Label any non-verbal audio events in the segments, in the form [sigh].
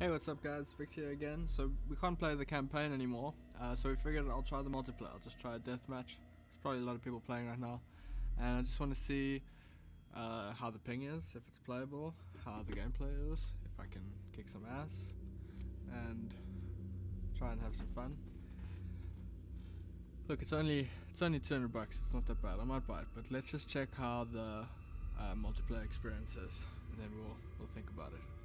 Hey, what's up guys? Vic here again. So we can't play the campaign anymore, uh, so we figured I'll try the multiplayer. I'll just try a deathmatch. There's probably a lot of people playing right now, and I just want to see uh, how the ping is, if it's playable, how the gameplay is, if I can kick some ass, and try and have some fun. Look, it's only it's only 200 bucks. It's not that bad. I might buy it, but let's just check how the uh, multiplayer experience is, and then we'll we'll think about it.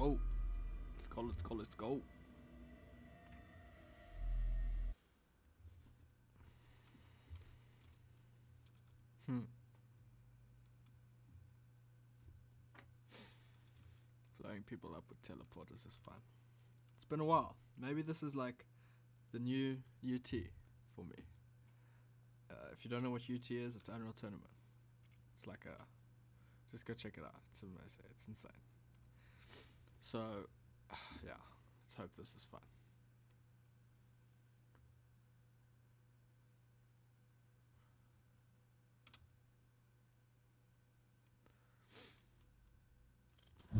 Go. Let's go, let's go, let's go. Hmm. Blowing people up with teleporters is fun. It's been a while. Maybe this is like the new UT for me. Uh, if you don't know what UT is, it's Unreal Tournament. It's like a. Just go check it out. It's amazing. It's insane. So, [sighs] yeah, let's hope this is fun.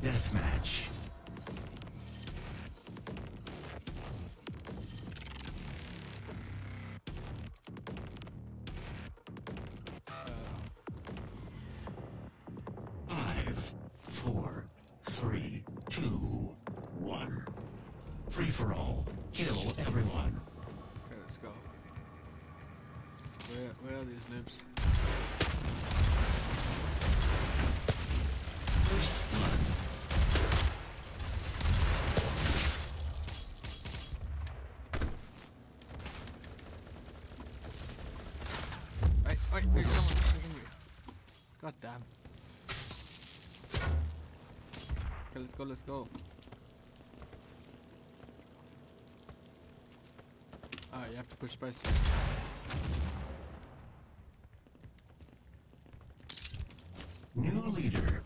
Deathmatch. Free for all. Kill everyone. Okay, let's go. Where, where are these noobs? First blood. Wait, wait, someone's shooting me. God damn. Okay, let's go, let's go. Ah, you have to push space. New leader.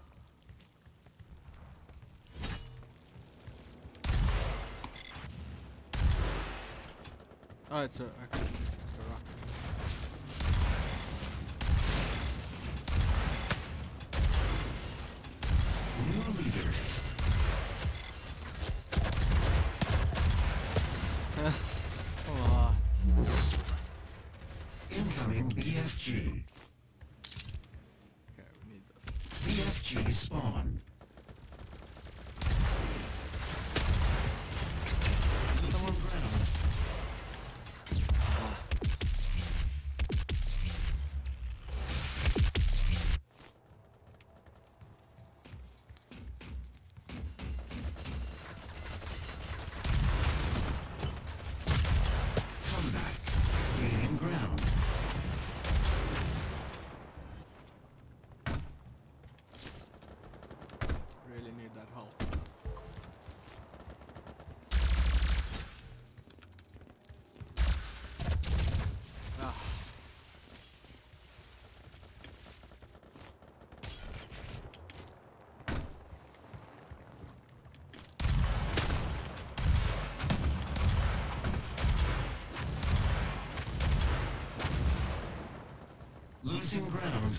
Oh, it's a, okay. It's a rock. New leader. Come on. Incoming BFG. Okay, we need this. BFG spawned. Losing ground. Comeback. Gaining ground. Really need that help. Ah. Losing ground. Come on, dude. Incoming quad. No! Quad damage spawn. Losing ground.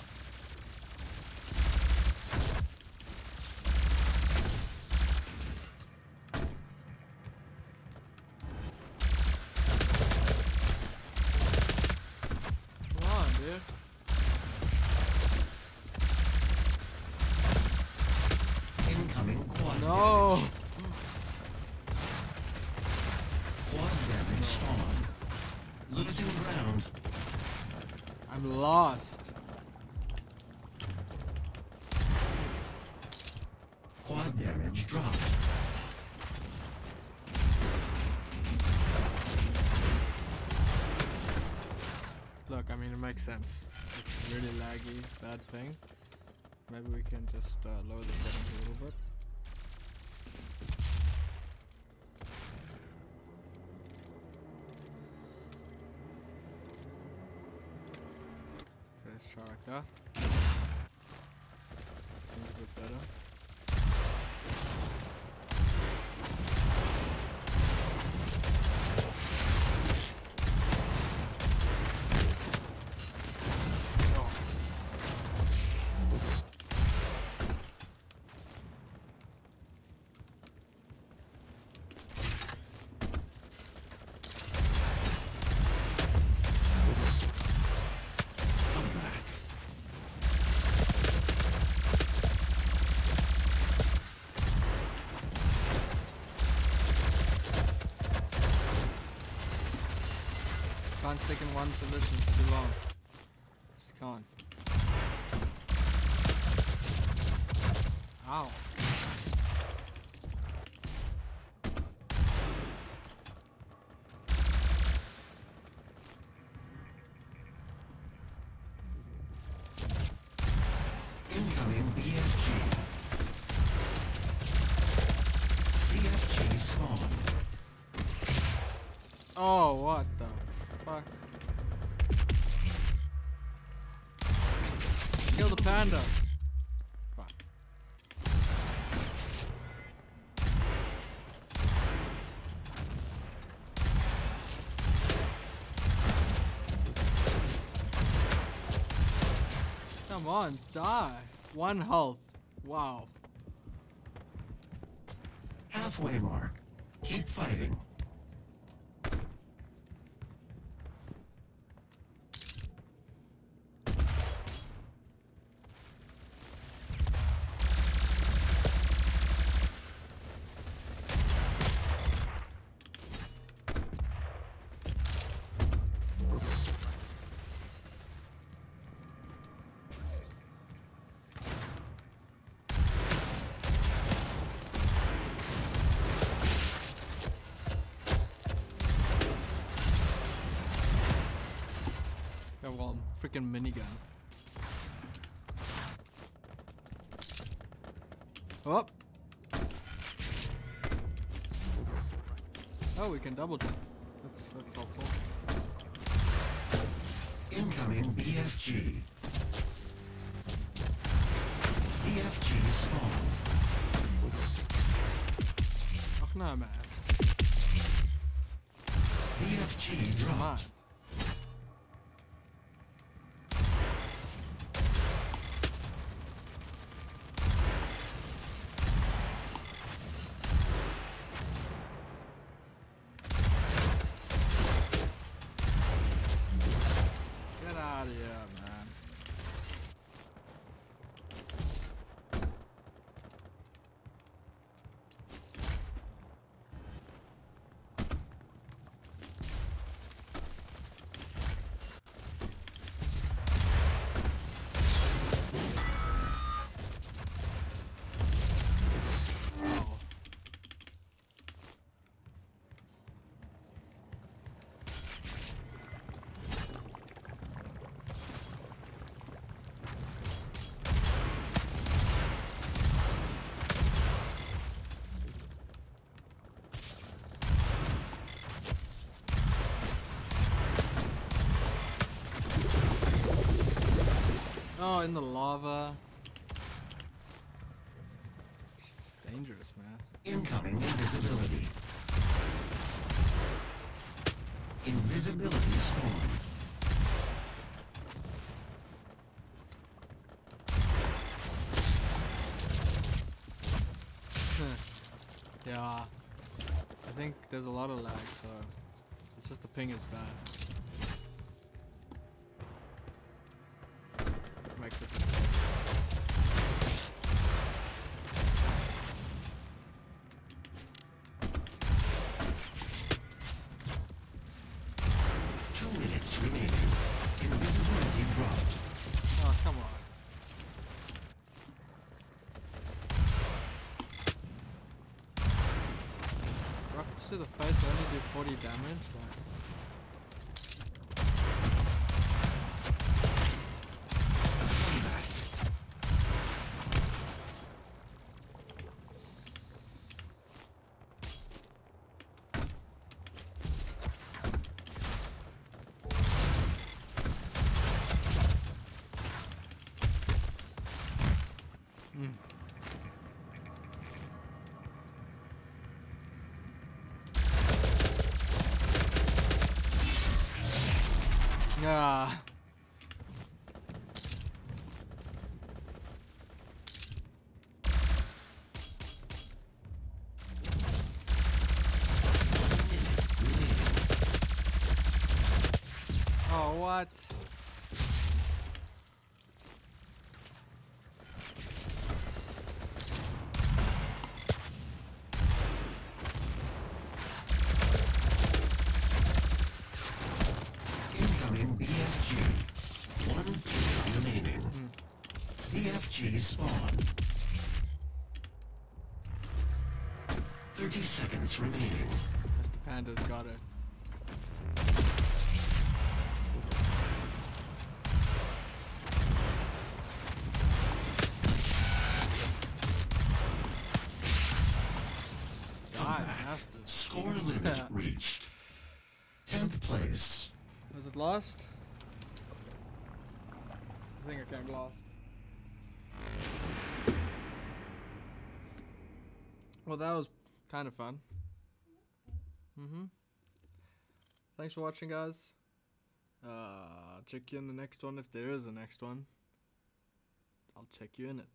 I'm lost. Quad damage dropped. Look, I mean, it makes sense. It's really laggy, bad thing. Maybe we can just uh, lower the settings a little bit. Okay, let's try like that. Seems a bit better. Can't stick in one position too long. Just can't. Ow. Incoming BFG. BFG spawn. Oh, what fuck? Kill the panda. Come on, die. One health. Wow. Halfway mark. Keep fighting. Yeah, well, freaking minigun. Oh. Oh, we can double jump. That's that's helpful. Incoming BFG. BFG spawn. Oh no, man. BFG dropped. Get out of here, man. Oh. Oh, in the lava. It's dangerous, man. Incoming invisibility. Invisibility spawn. [laughs] yeah. I think there's a lot of lag, so it's just the ping is bad. Makes it Two minutes remaining. Invisibility dropped. Oh come on. The face only do 40 damage? Like, Oh, what? BFG spawn. 30 seconds remaining. Mr. Panda's got it. Score limit [laughs] reached. 10th place. Was it lost? I think I came lost. Well, that was kind of fun. Mm-hmm. Thanks for watching, guys. Uh, I'll check you in the next one if there is a next one. I'll check you in it.